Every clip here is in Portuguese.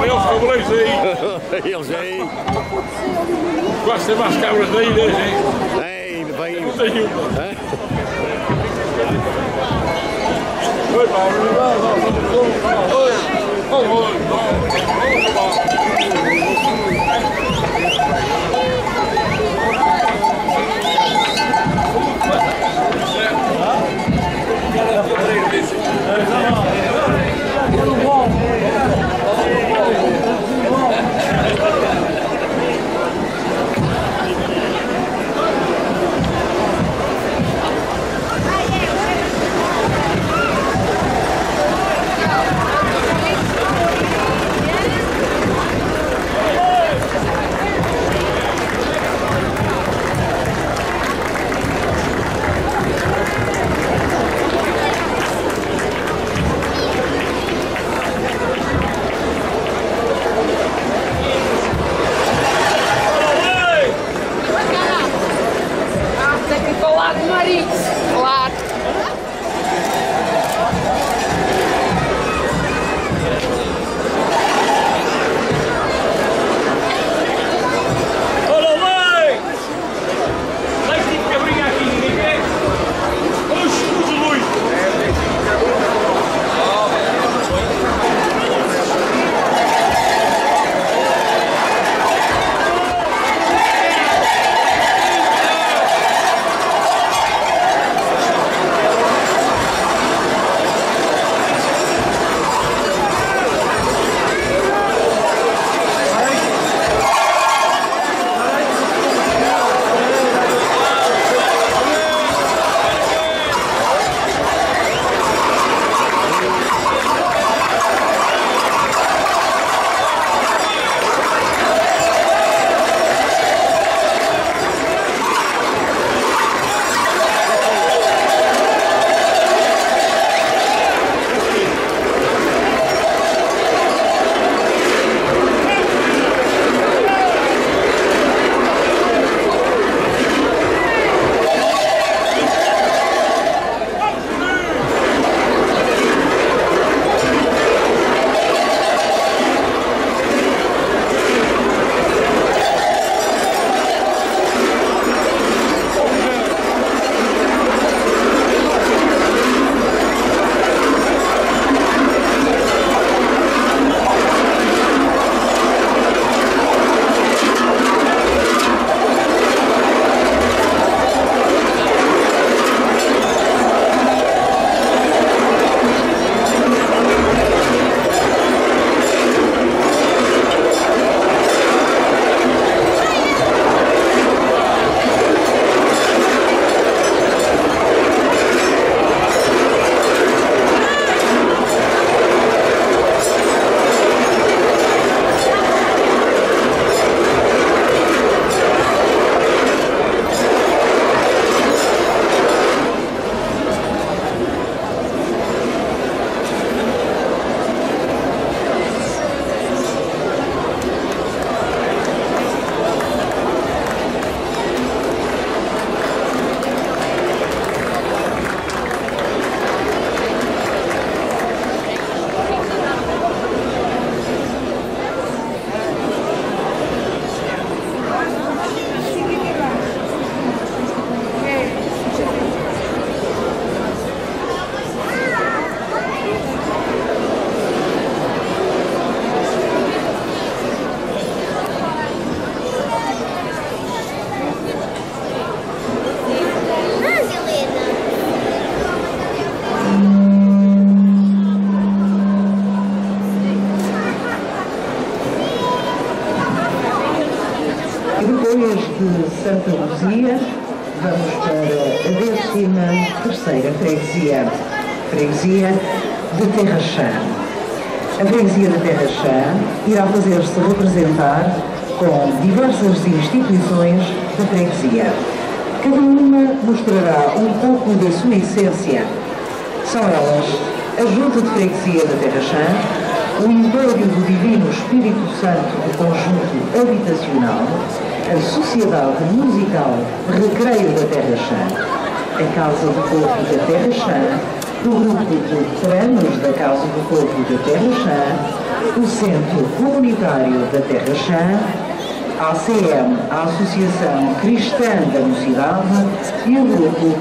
Heel probleem, zeg. Heel zee. Was de masker het niet, zeg. Nee, dat ben je niet. Dat is. Obrigado. Freguesia de Terra Chã. A freguesia de Terra Chã irá fazer-se representar com diversas instituições da freguesia. Cada uma mostrará um pouco da sua essência. São elas a Junta de Freguesia da Terra Chã, o Império do Divino Espírito Santo do Conjunto Habitacional, a Sociedade Musical Recreio da Terra Chã, a Casa do Povo da Terra Chã, o Grupo de Veteranos da Casa do Povo da Terra Chã, o Centro Comunitário da Terra Chã, a ACM, a Associação Cristã da Mocidade e o Grupo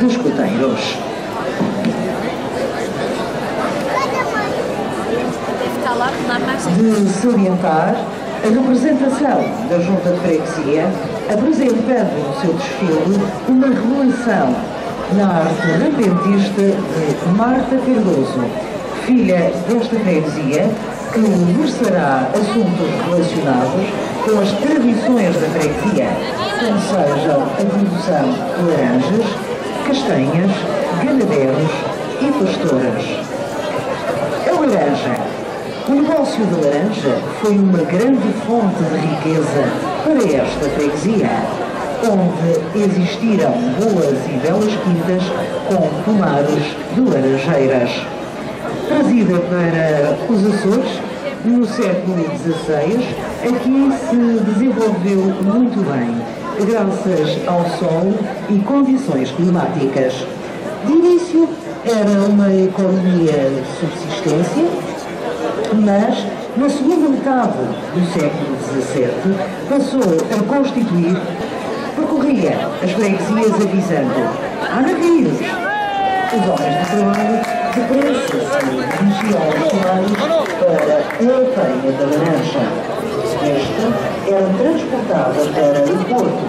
de Escuteiros. De salientar a representação da Junta de Freguesia, apresentando no seu desfile uma revelação na arte repentista de Marta Cardoso, filha desta freguesia, que versará assuntos relacionados com as tradições da freguesia, como sejam a produção de laranjas, castanhas, ganadeiros e pastoras. A laranja. O negócio da laranja foi uma grande fonte de riqueza para esta freguesia, onde existiram boas e belas quintas com pomares de laranjeiras. Trazida para os Açores, no século XVI, aqui se desenvolveu muito bem, graças ao sol e condições climáticas. De início, era uma economia de subsistência, mas na segunda metade do século XVII passou a constituir, percorria as freguesias avisando há navios. Os homens de trabalho depressa-se dirigiam os salários para a Feira da Laranja. Esta era transportada para o Porto,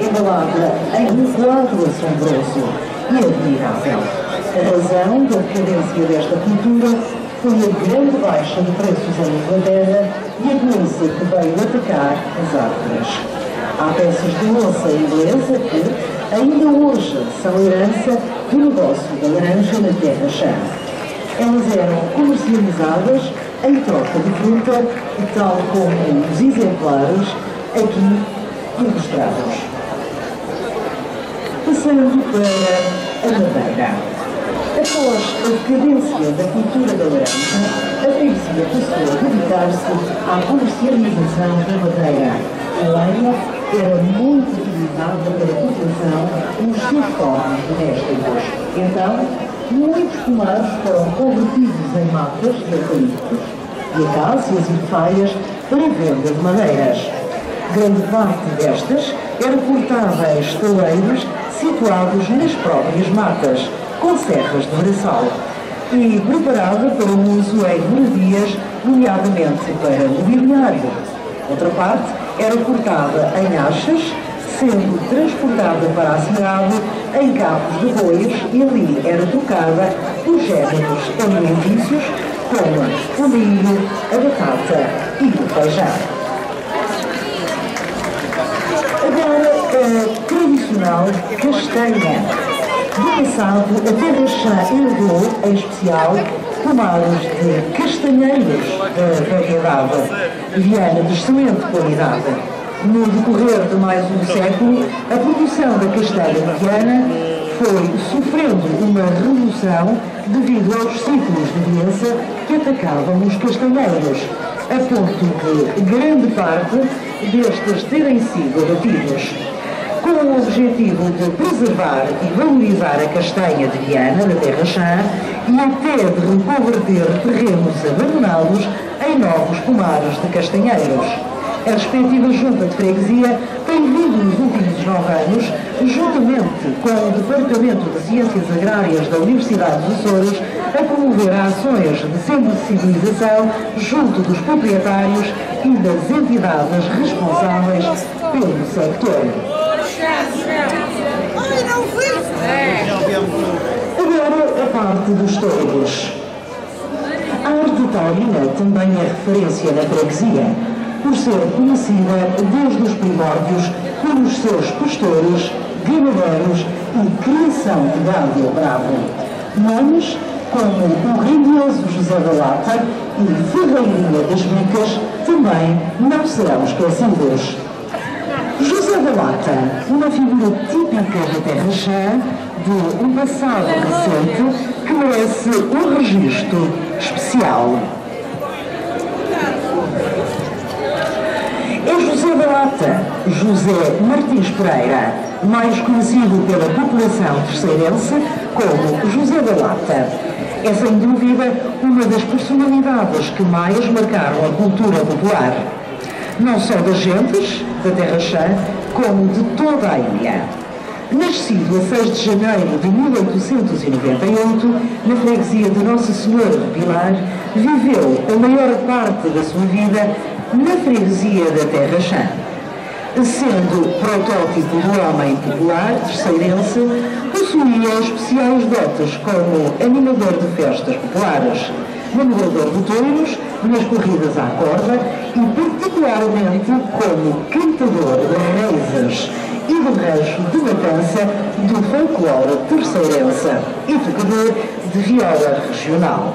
embalada em um quadro assombroso e admirável. A razão da decadência desta cultura foi a grande baixa de preços em Inglaterra e a doença que veio atacar as árvores. Há peças de louça inglesa que, ainda hoje, são herança do negócio da laranja na Terra Chã. Elas eram comercializadas em troca de fruta, tal como os exemplares aqui ilustrados. Passando para a madeira. Após a decadência da cultura da laranja, a freguesia passou a dedicar-se à comercialização da madeira. Lenha era muito utilizada pela população nos seus fornos domésticos. Então, muitos pomares foram convertidos em matas de eucaliptos, de acácias e faias para venda de madeiras. Grande parte destas eram portáveis taleiros situados nas próprias matas, com serras de braçal, e preparada para o uso em moradias, nomeadamente para mobiliário. Outra parte era cortada em achas, sendo transportada para a cidade em cabos de bois e ali era trocada por géneros alimentícios como o milho, a batata e o feijão. Agora, a tradicional castanha. Do passado, a Terra Chá herdou, em especial, pomares de castanheiros da variedade Viana de excelente qualidade. No decorrer de mais um século, a produção da castanha de Viana foi sofrendo uma redução devido aos ciclos de doença que atacavam os castanheiros, a ponto de grande parte destes terem sido abatidos. Com o objetivo de preservar e valorizar a castanha de Viana, da Terra Chã, e até de reconverter terrenos abandonados novos pomares de castanheiros. A respectiva junta de freguesia tem vindo nos últimos nove anos, juntamente com o Departamento de Ciências Agrárias da Universidade dos Açores, a promover ações de sensibilização junto dos proprietários e das entidades responsáveis pelo sector. Agora a parte dos touros. A arte taurina também é referência na freguesia. por ser conhecida desde os primórdios pelos seus pastores, ganadeiros e criação de gado bravo. Nomes como o grandioso José da Lata e Ferreirinha das Bicas também não serão esquecidos. José da Lata, uma figura típica da Terra Chã, de um passado recente que merece um registro É José da Lata, José Martins Pereira, mais conhecido pela população terceirense como José da Lata. É sem dúvida uma das personalidades que mais marcaram a cultura popular, não só das gentes da Terra Chã, como de toda a ilha. Nascido a 6 de janeiro de 1898, na freguesia de Nossa Senhora de Pilar, viveu a maior parte da sua vida na freguesia da Terra Chã. Sendo protótipo do homem popular terceirense, possuía especiais dotes como animador de festas populares, namorador de touros, nas corridas à corda e particularmente como cantador de reisas rancho de matança do folclore terceirense e tocador de viola regional.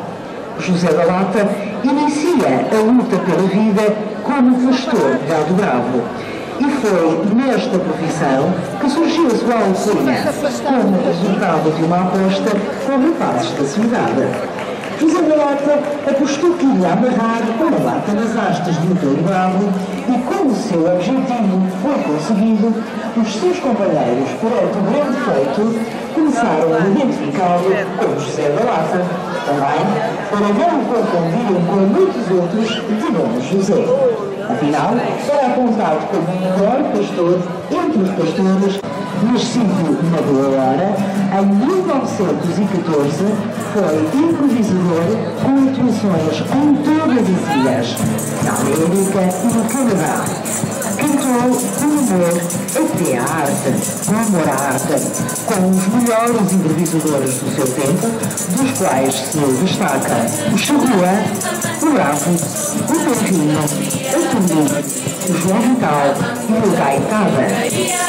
José da Lata inicia a luta pela vida como pastor de gado bravo e foi nesta profissão que surgiu a sua alcunha como resultado de uma aposta com rapazes da cidade. José da Lata apostou que ia amarrar uma lata nas hastas de um touro bravo e, como o seu objetivo foi conseguido, os seus companheiros, por outro grande feito, começaram a identificá-lo como José da Lata, também para não o confundirem com muitos outros de nome José. Afinal, era apontado como o melhor pastor entre os pastores Nascido na boa hora, em 1914 foi improvisador com atuações em todas as ilhas, na América e no Canadá. Cantou com amor até a arte, com amor à arte, com os melhores improvisadores do seu tempo, dos quais se destaca o Charrua, o Bravo, o Tuni, o João Vital e o Gaitaba.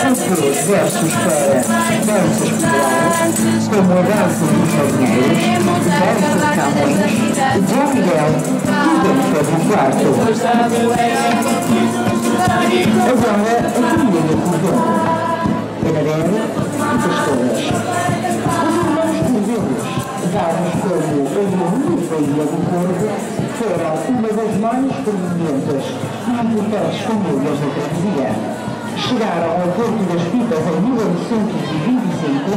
Compôs versos para danças populares, como a dança dos marinheiros, o verso de Camões, o João Miguel e o Dom Pedro IV. Agora, a família Cordeiro. Panadeiro e pastoras. Os irmãos Cordeiros, dados como a Luz da Ilha do foram uma das mais prominentes e importantes famílias da freguesia. Chegaram ao Porto das Pipas em 1925,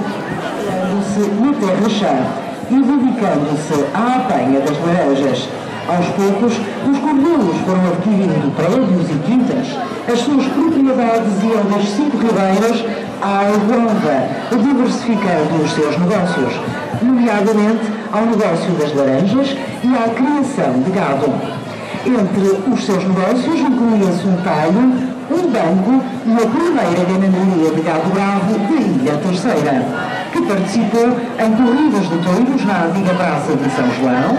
criando-se na Terra Chã e dedicando-se à apanha das laranjas. Aos poucos, os cordelos foram adquirindo prédios e quintas, as suas propriedades iam das cinco ribeiras à Irlanda, diversificando os seus negócios, nomeadamente ao negócio das laranjas e à criação de gado. Entre os seus negócios incluía-se um talho, um banco e a primeira ganaderia de gado bravo da Ilha Terceira, que participou em corridas de touros na antiga Praça de São João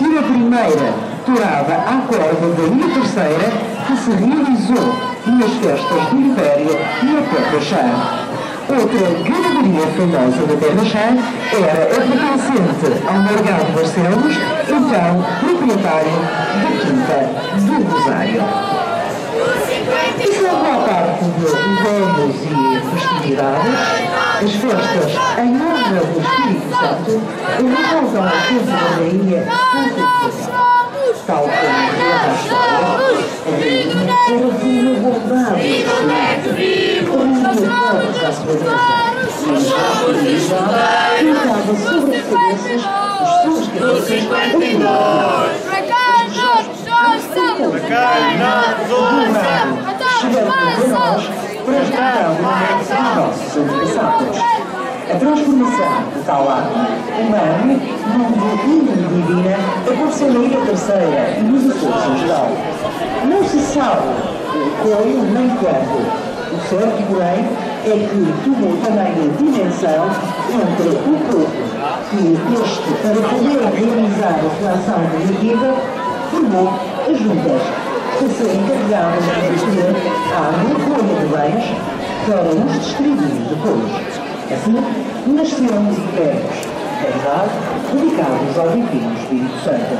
e na primeira tourada à corda da Ilha Terceira que se realizou nas festas do Império e a Chã. Outra ganaderia famosa da Terra Chã era pertencente ao Morgado Barcelos, então proprietário da Quinta do Rosário. Isso é boa parte de eventos e festividades. As festas em honra do Espírito Santo revoltam a centro da ilha tal como a história, a rainha era de uma bondade corria todas à sua dança e a religião colocava sobre as cabeças os seus cabeças chegando até nós para explicar o momento dos nossos antepassados. A transformação de tal ato humano, mundo e divina, aconteceu na Ilha Terceira e nos Açores em geral. Não se sabe como nem quando. O certo, porém, é que tomou também a dimensão entre o corpo que este, para poder realizar a sua ação cognitiva, formou as juntas que se encarregavam de proceder à recolha de bens para os distribuir depois. Assim, nasceram os impérios, caridade, dedicados ao Divino Espírito Santo.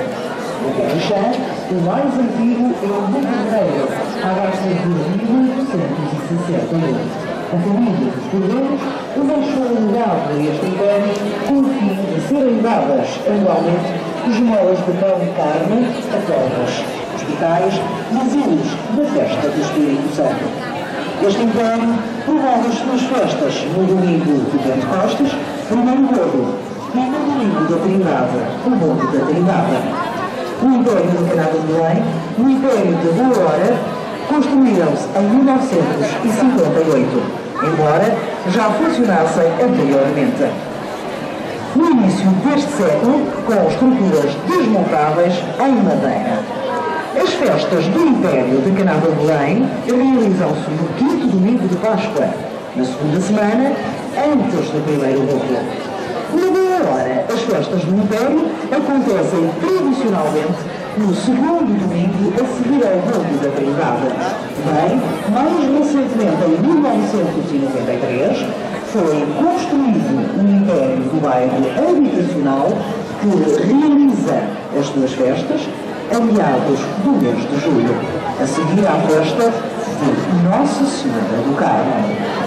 O Carrachã, o mais antigo, é o Pedreiro, à data de 1868. A família dos Cordeiros deixou um a este império com o fim de serem dadas anualmente esmolas de pão e carne a terras, hospitais asilos da festa do Espírito Santo. Este império promove as suas festas no domingo de Pentecostes, primeiro gordo, e no domingo da Trindade, o Monte da Trindade. O Império do Canal de Belém, o Império de Boa Hora, construíram-se em 1958, embora já funcionassem anteriormente. No início deste século, com estruturas desmontáveis em madeira. As festas do Império de Caná de Belém realizam-se no quinto domingo de Páscoa, na segunda semana, antes do primeiro lucro. Na boa hora, as festas do Império acontecem tradicionalmente no segundo domingo a seguir ao mundo da Trindade. Bem, mais recentemente, em 1993, foi construído um império do bairro habitacional que realiza as suas festas a meados do mês de julho, a seguir à festa de Nossa Senhora do Carmo.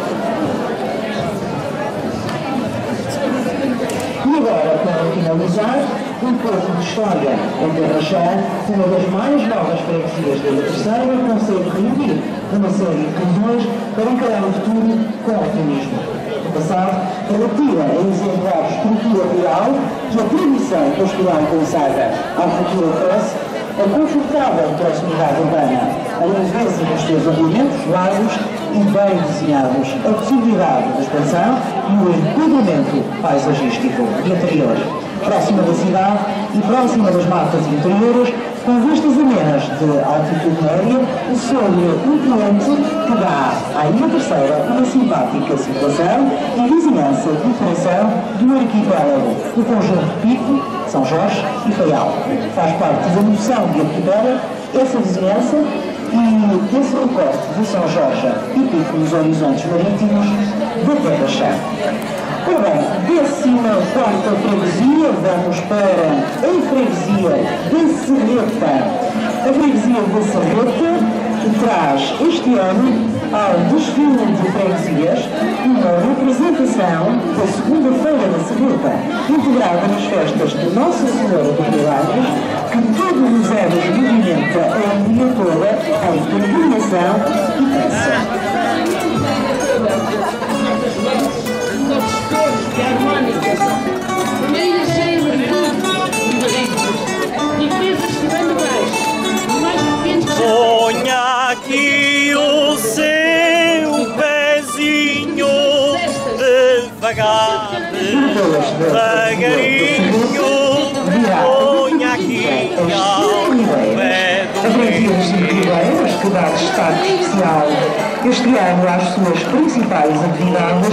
E agora, para finalizar, um pouco de história em Terrachã, uma das mais novas freguesias da terceira, consegue reunir uma série de razões para encarar o futuro com otimismo. No passado, relativa a exemplar estrutura rural que a tradição pastoral consagra ao futuro oferece, a confortável proximidade urbana, a leveza dos seus ambientes largos e bem desenhados, a possibilidade de expansão e o enquadramento paisagístico interior. Próxima da cidade e próxima das matas interiores, com vistas amenas de altitude média e sobre um cliente que dá à Ilha Terceira uma simpática situação e vizinhança de coração do arquipélago, do conjunto Pico, São Jorge e Faial. Faz parte da noção de arquipélago essa vizinhança e esse recorte de São Jorge e Pico nos horizontes marítimos da Terra Chã. Ora bem, décima quarta freguesia, vamos para a freguesia da Serreta. A freguesia da Serreta traz este ano ao desfile de freguesias uma representação da segunda-feira da Serreta, integrada nas festas de Nossa Senhora dos Milagres, que todos os anos movimenta a ilha toda em peregrinação este ano às suas principais atividades,